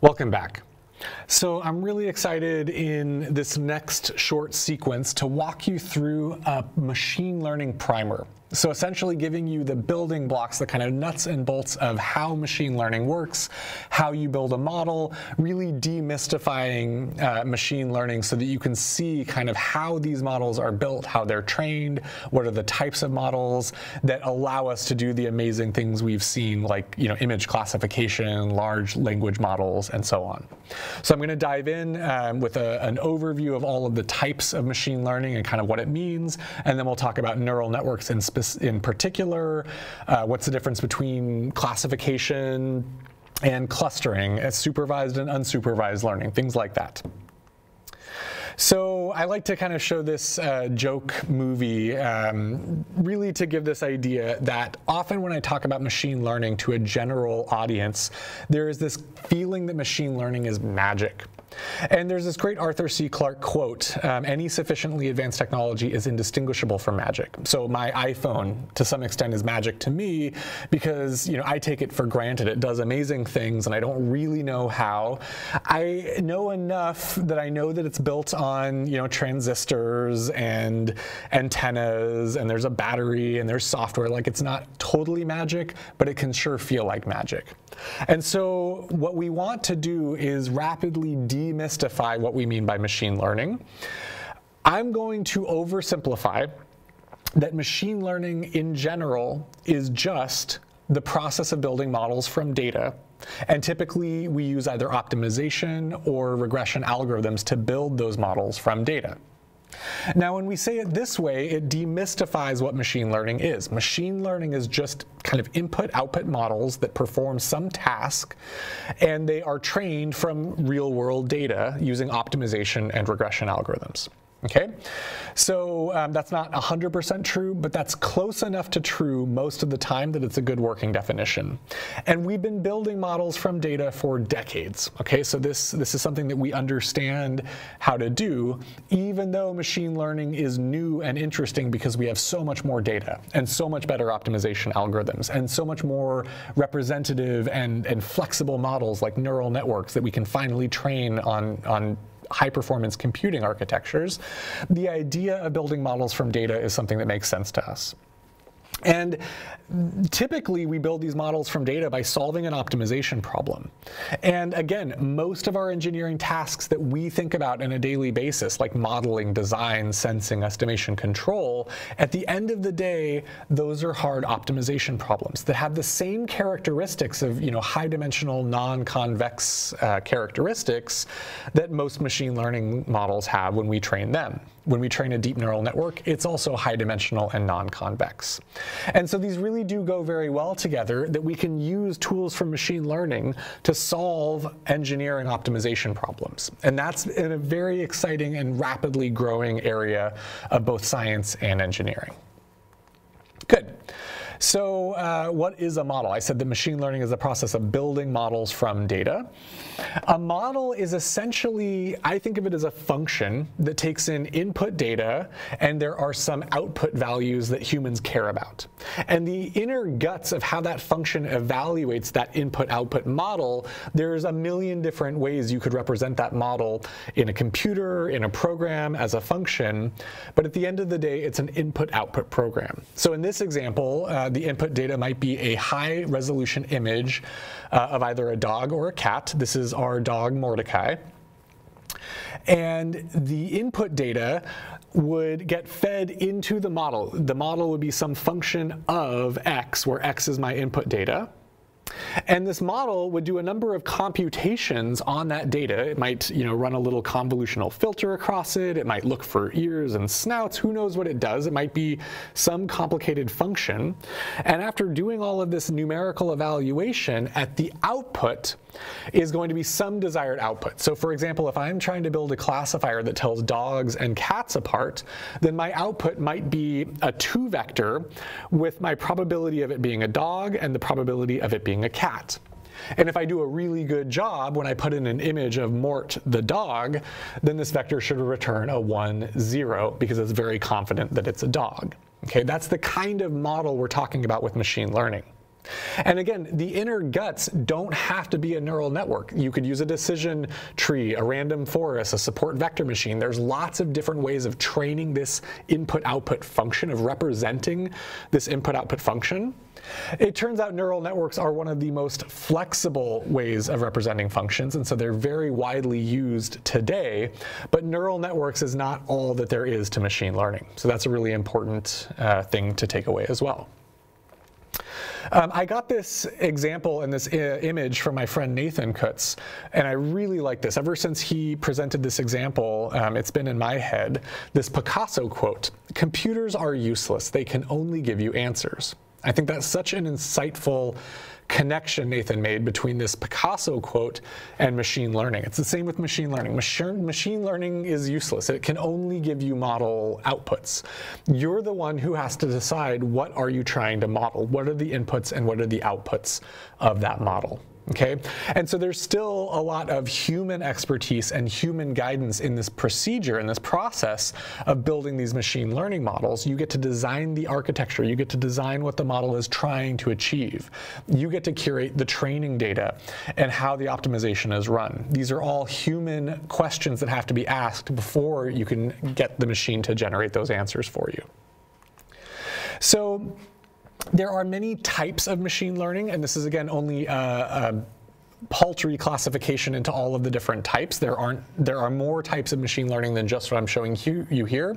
Welcome back. So I'm really excited in this next short sequence to walk you through a machine learning primer. So essentially giving you the building blocks, the kind of nuts and bolts of how machine learning works, how you build a model, really demystifying uh, machine learning so that you can see kind of how these models are built, how they're trained, what are the types of models that allow us to do the amazing things we've seen like you know image classification, large language models, and so on. So I'm going to dive in um, with a, an overview of all of the types of machine learning and kind of what it means, and then we'll talk about neural networks in specific in particular? Uh, what's the difference between classification and clustering, as supervised and unsupervised learning, things like that. So I like to kind of show this uh, joke movie um, really to give this idea that often when I talk about machine learning to a general audience, there is this feeling that machine learning is magic. And there's this great Arthur C. Clarke quote, um, any sufficiently advanced technology is indistinguishable from magic. So my iPhone, to some extent, is magic to me because you know I take it for granted. It does amazing things and I don't really know how. I know enough that I know that it's built on you know transistors and antennas and there's a battery and there's software. Like it's not totally magic, but it can sure feel like magic. And so what we want to do is rapidly demystify what we mean by machine learning. I'm going to oversimplify that machine learning in general is just the process of building models from data. And typically we use either optimization or regression algorithms to build those models from data. Now, when we say it this way, it demystifies what machine learning is. Machine learning is just kind of input-output models that perform some task, and they are trained from real-world data using optimization and regression algorithms. Okay, so um, that's not 100% true, but that's close enough to true most of the time that it's a good working definition. And we've been building models from data for decades. Okay, so this, this is something that we understand how to do, even though machine learning is new and interesting because we have so much more data and so much better optimization algorithms and so much more representative and, and flexible models like neural networks that we can finally train on, on high performance computing architectures, the idea of building models from data is something that makes sense to us. And typically we build these models from data by solving an optimization problem. And again, most of our engineering tasks that we think about on a daily basis, like modeling, design, sensing, estimation, control, at the end of the day, those are hard optimization problems that have the same characteristics of you know, high dimensional non-convex uh, characteristics that most machine learning models have when we train them when we train a deep neural network, it's also high dimensional and non-convex. And so these really do go very well together that we can use tools from machine learning to solve engineering optimization problems. And that's in a very exciting and rapidly growing area of both science and engineering. Good. So uh, what is a model? I said that machine learning is the process of building models from data. A model is essentially, I think of it as a function that takes in input data and there are some output values that humans care about. And the inner guts of how that function evaluates that input-output model, there's a million different ways you could represent that model in a computer, in a program, as a function. But at the end of the day, it's an input-output program. So in this example, uh, uh, the input data might be a high resolution image uh, of either a dog or a cat. This is our dog Mordecai. And the input data would get fed into the model. The model would be some function of x, where x is my input data. And this model would do a number of computations on that data. It might you know, run a little convolutional filter across it. It might look for ears and snouts. Who knows what it does? It might be some complicated function. And after doing all of this numerical evaluation, at the output is going to be some desired output. So for example, if I'm trying to build a classifier that tells dogs and cats apart, then my output might be a two vector with my probability of it being a dog and the probability of it being a cat. And if I do a really good job when I put in an image of Mort the dog, then this vector should return a 1, 0 because it's very confident that it's a dog. Okay, that's the kind of model we're talking about with machine learning. And again, the inner guts don't have to be a neural network. You could use a decision tree, a random forest, a support vector machine. There's lots of different ways of training this input-output function, of representing this input-output function. It turns out neural networks are one of the most flexible ways of representing functions, and so they're very widely used today. But neural networks is not all that there is to machine learning. So that's a really important uh, thing to take away as well. Um, I got this example and this uh, image from my friend Nathan Kutz, and I really like this. Ever since he presented this example, um, it's been in my head, this Picasso quote, computers are useless. They can only give you answers. I think that's such an insightful connection Nathan made between this Picasso quote and machine learning. It's the same with machine learning. Machine, learning is useless. It can only give you model outputs. You're the one who has to decide what are you trying to model? What are the inputs and what are the outputs of that model? Okay, and so there's still a lot of human expertise and human guidance in this procedure, in this process of building these machine learning models. You get to design the architecture, you get to design what the model is trying to achieve. You get to curate the training data and how the optimization is run. These are all human questions that have to be asked before you can get the machine to generate those answers for you. So there are many types of machine learning, and this is again only a, a paltry classification into all of the different types. There aren't there are more types of machine learning than just what I'm showing you here,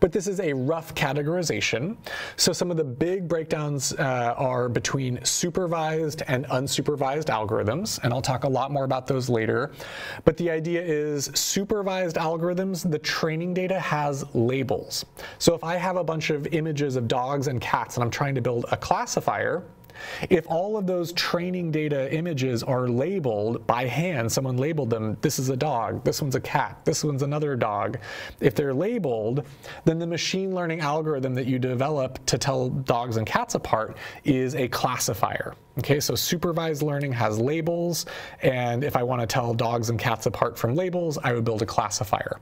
but this is a rough categorization. So some of the big breakdowns uh, are between supervised and unsupervised algorithms, and I'll talk a lot more about those later. But the idea is supervised algorithms, the training data has labels. So if I have a bunch of images of dogs and cats and I'm trying to build a classifier, if all of those training data images are labeled by hand, someone labeled them, this is a dog, this one's a cat, this one's another dog. If they're labeled, then the machine learning algorithm that you develop to tell dogs and cats apart is a classifier. Okay, so supervised learning has labels, and if I want to tell dogs and cats apart from labels, I would build a classifier.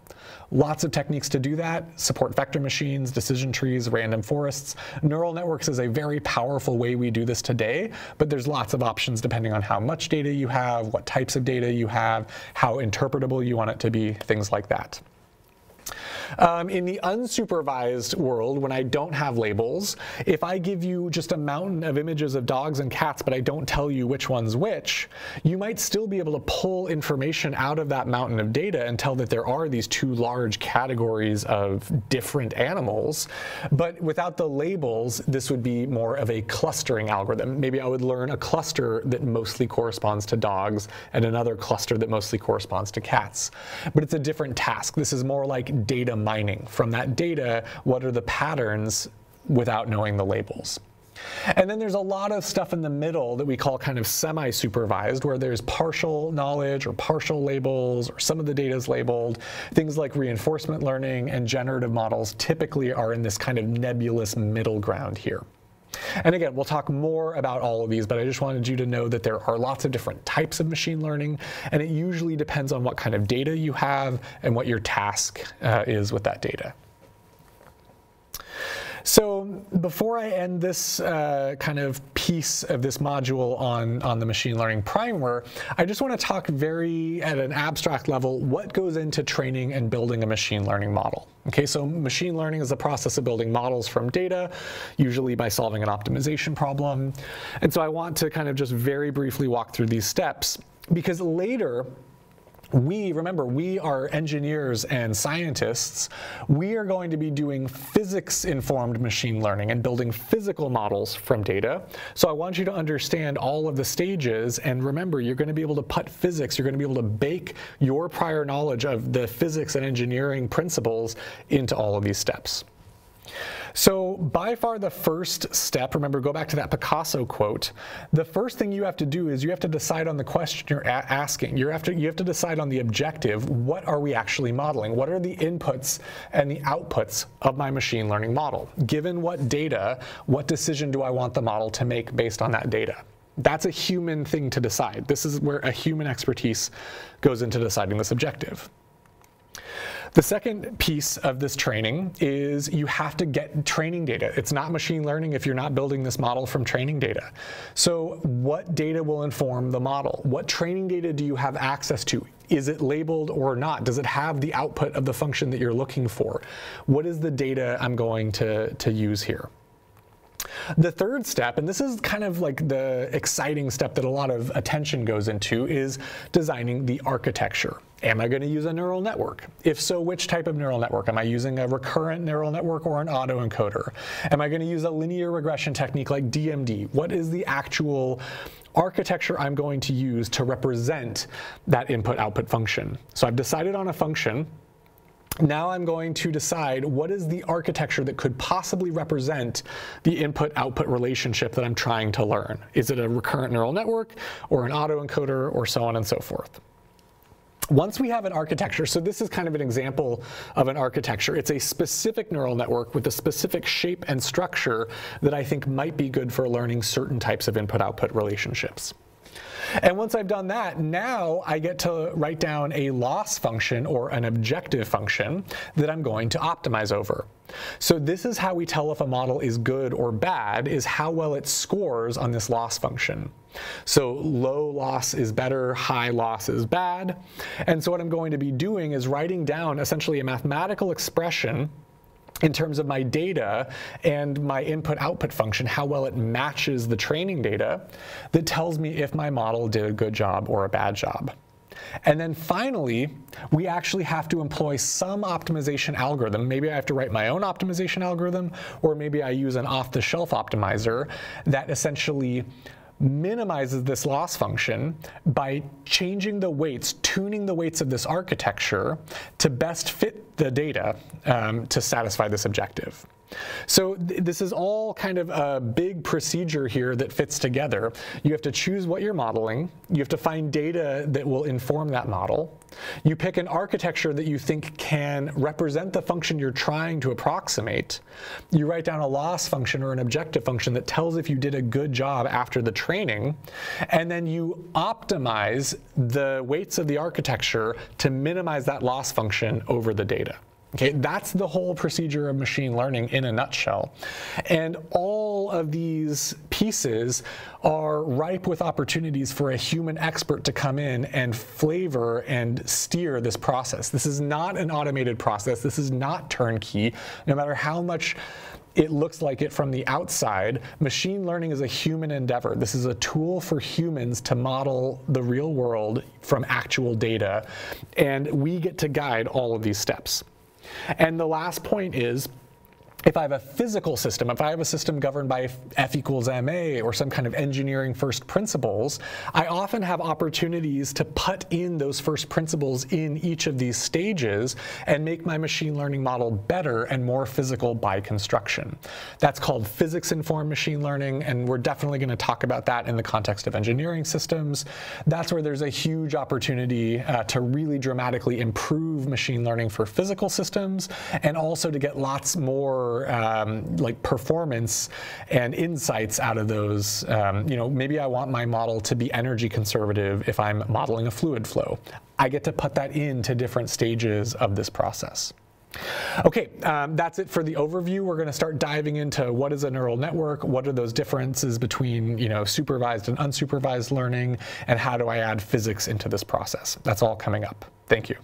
Lots of techniques to do that, support vector machines, decision trees, random forests. Neural networks is a very powerful way we do this today, but there's lots of options depending on how much data you have, what types of data you have, how interpretable you want it to be, things like that. Um, in the unsupervised world, when I don't have labels, if I give you just a mountain of images of dogs and cats, but I don't tell you which one's which, you might still be able to pull information out of that mountain of data and tell that there are these two large categories of different animals. But without the labels, this would be more of a clustering algorithm. Maybe I would learn a cluster that mostly corresponds to dogs and another cluster that mostly corresponds to cats. But it's a different task. This is more like data mining. From that data, what are the patterns without knowing the labels? And then there's a lot of stuff in the middle that we call kind of semi-supervised, where there's partial knowledge or partial labels, or some of the data is labeled. Things like reinforcement learning and generative models typically are in this kind of nebulous middle ground here. And again, we'll talk more about all of these, but I just wanted you to know that there are lots of different types of machine learning, and it usually depends on what kind of data you have and what your task uh, is with that data. So before I end this uh, kind of piece of this module on, on the machine learning primer, I just want to talk very at an abstract level what goes into training and building a machine learning model. Okay, so machine learning is the process of building models from data, usually by solving an optimization problem. And so I want to kind of just very briefly walk through these steps because later we, remember, we are engineers and scientists. We are going to be doing physics-informed machine learning and building physical models from data. So I want you to understand all of the stages. And remember, you're going to be able to put physics, you're going to be able to bake your prior knowledge of the physics and engineering principles into all of these steps. So by far the first step, remember, go back to that Picasso quote. The first thing you have to do is you have to decide on the question you're asking. You have to you have to decide on the objective. What are we actually modeling? What are the inputs and the outputs of my machine learning model? Given what data, what decision do I want the model to make based on that data? That's a human thing to decide. This is where a human expertise goes into deciding this objective. The second piece of this training is you have to get training data. It's not machine learning if you're not building this model from training data. So what data will inform the model? What training data do you have access to? Is it labeled or not? Does it have the output of the function that you're looking for? What is the data I'm going to, to use here? The third step, and this is kind of like the exciting step that a lot of attention goes into, is designing the architecture. Am I going to use a neural network? If so, which type of neural network? Am I using a recurrent neural network or an autoencoder? Am I going to use a linear regression technique like DMD? What is the actual architecture I'm going to use to represent that input-output function? So I've decided on a function. Now I'm going to decide what is the architecture that could possibly represent the input-output relationship that I'm trying to learn. Is it a recurrent neural network or an autoencoder or so on and so forth? Once we have an architecture, so this is kind of an example of an architecture. It's a specific neural network with a specific shape and structure that I think might be good for learning certain types of input-output relationships. And once I've done that, now I get to write down a loss function or an objective function that I'm going to optimize over. So this is how we tell if a model is good or bad, is how well it scores on this loss function. So low loss is better, high loss is bad. And so what I'm going to be doing is writing down essentially a mathematical expression in terms of my data and my input-output function, how well it matches the training data that tells me if my model did a good job or a bad job. And then finally, we actually have to employ some optimization algorithm. Maybe I have to write my own optimization algorithm, or maybe I use an off-the-shelf optimizer that essentially minimizes this loss function by changing the weights, tuning the weights of this architecture to best fit the data um, to satisfy this objective. So th this is all kind of a big procedure here that fits together. You have to choose what you're modeling. You have to find data that will inform that model. You pick an architecture that you think can represent the function you're trying to approximate. You write down a loss function or an objective function that tells if you did a good job after the training. And then you optimize the weights of the architecture to minimize that loss function over the data. Okay, that's the whole procedure of machine learning in a nutshell. And all of these pieces are ripe with opportunities for a human expert to come in and flavor and steer this process. This is not an automated process. This is not turnkey. No matter how much it looks like it from the outside. Machine learning is a human endeavor. This is a tool for humans to model the real world from actual data, and we get to guide all of these steps. And the last point is, if I have a physical system, if I have a system governed by F equals ma or some kind of engineering first principles, I often have opportunities to put in those first principles in each of these stages and make my machine learning model better and more physical by construction. That's called physics-informed machine learning, and we're definitely going to talk about that in the context of engineering systems. That's where there's a huge opportunity uh, to really dramatically improve machine learning for physical systems and also to get lots um, like performance and insights out of those. Um, you know, maybe I want my model to be energy conservative if I'm modeling a fluid flow. I get to put that into different stages of this process. Okay, um, that's it for the overview. We're going to start diving into what is a neural network, what are those differences between you know supervised and unsupervised learning, and how do I add physics into this process. That's all coming up. Thank you.